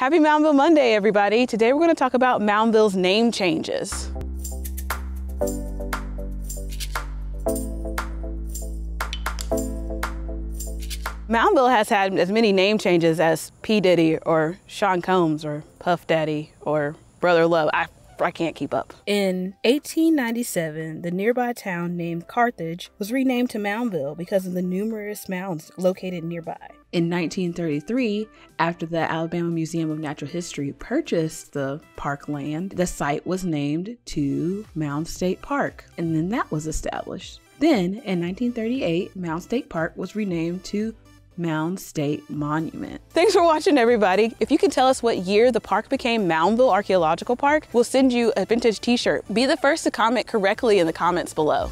Happy Moundville Monday, everybody. Today we're going to talk about Moundville's name changes. Moundville has had as many name changes as P. Diddy or Sean Combs or Puff Daddy or Brother Love. I, I can't keep up. In 1897, the nearby town named Carthage was renamed to Moundville because of the numerous mounds located nearby. In 1933, after the Alabama Museum of Natural History purchased the park land, the site was named to Mound State Park, and then that was established. Then, in 1938, Mound State Park was renamed to Mound State Monument. Thanks for watching, everybody. If you can tell us what year the park became Moundville Archaeological Park, we'll send you a vintage t-shirt. Be the first to comment correctly in the comments below.